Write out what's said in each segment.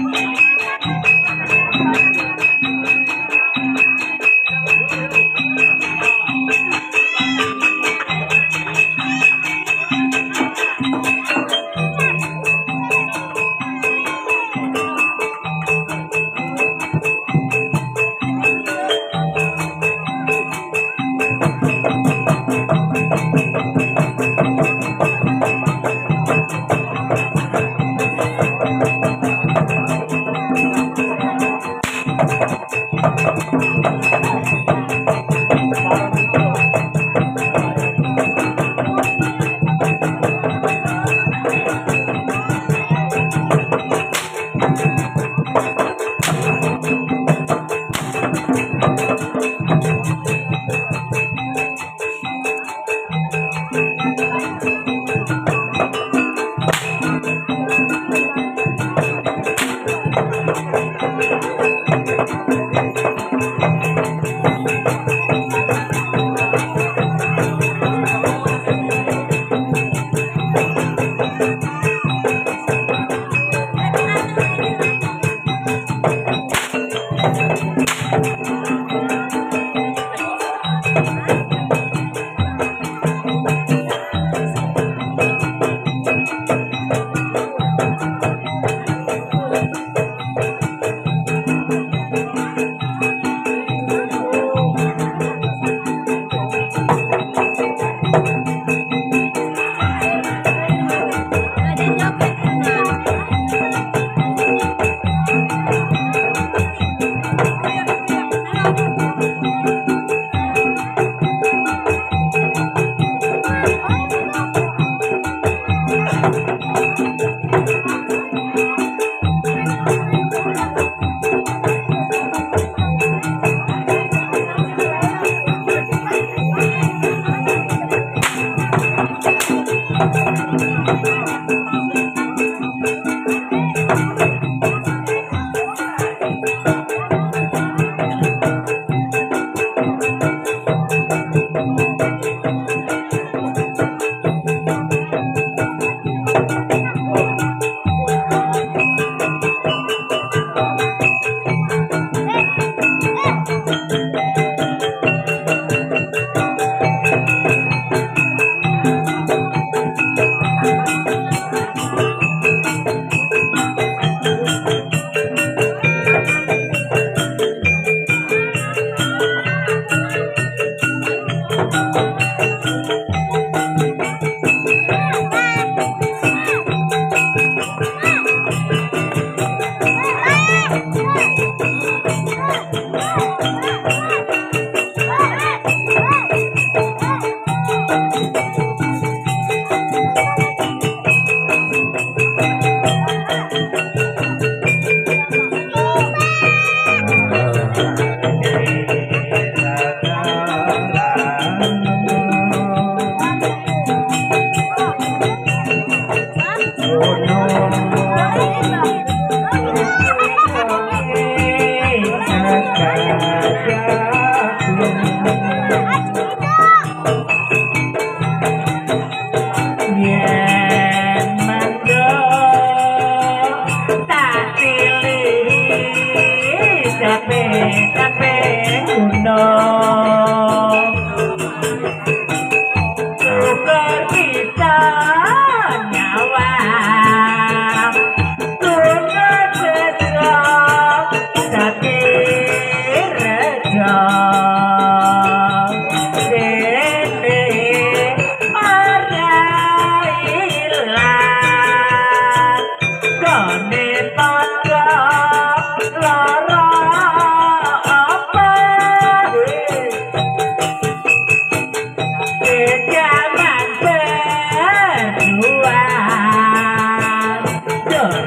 Thank you.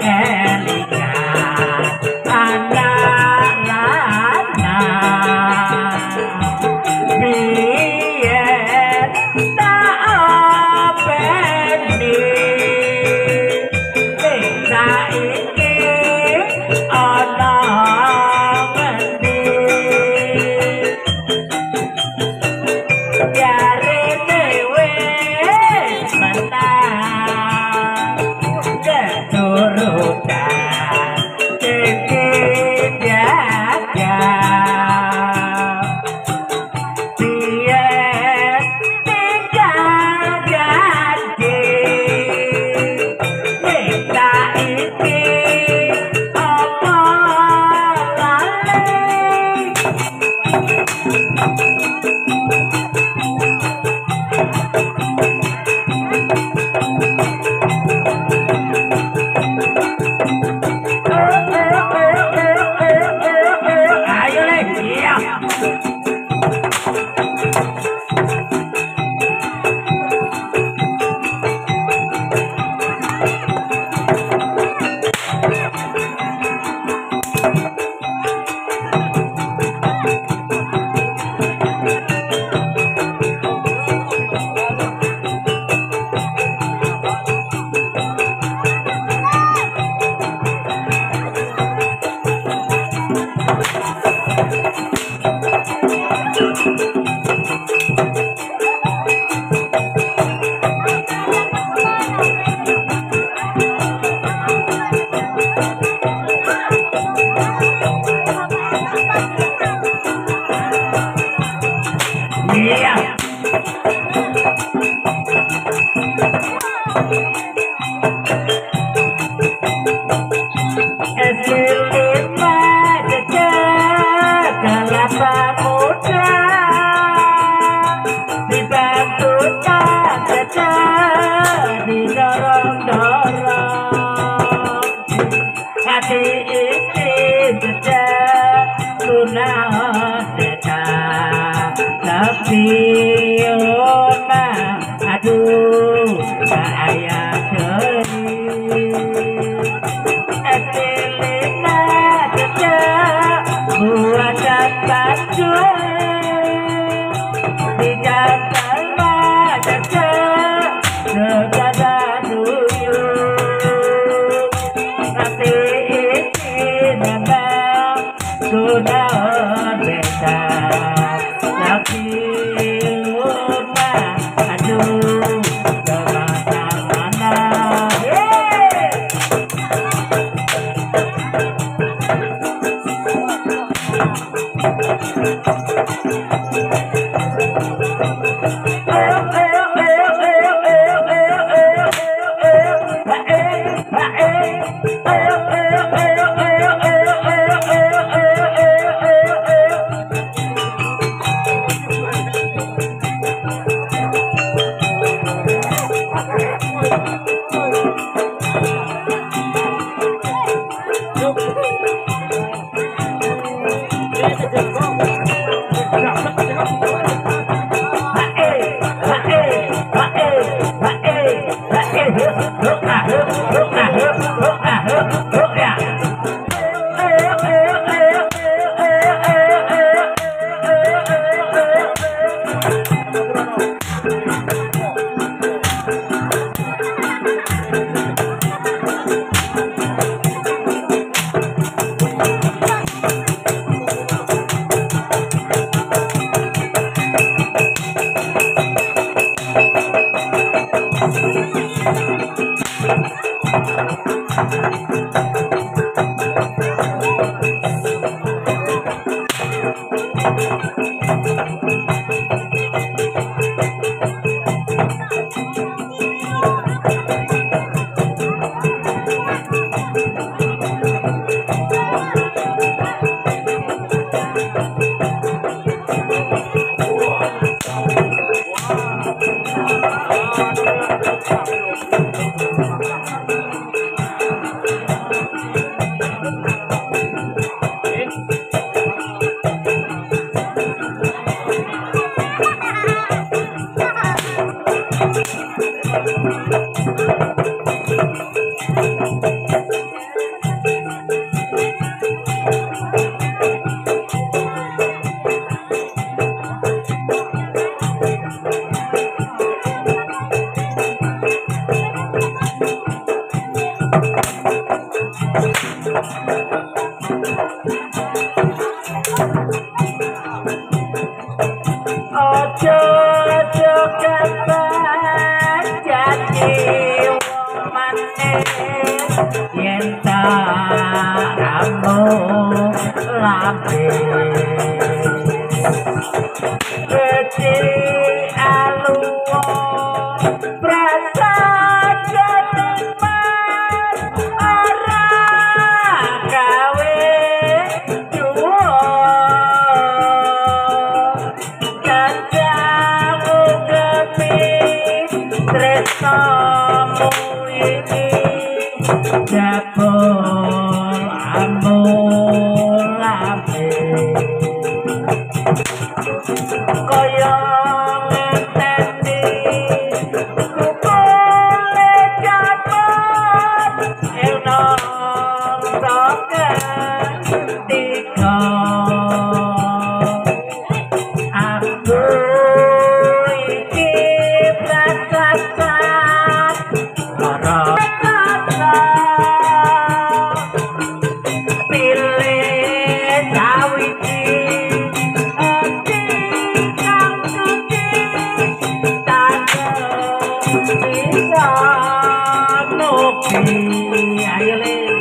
Saiki কাছে এসে সোনা à, à, à, à, à. Lord, I'm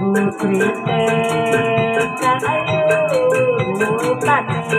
Putri tercayu mutasi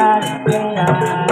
Yeah.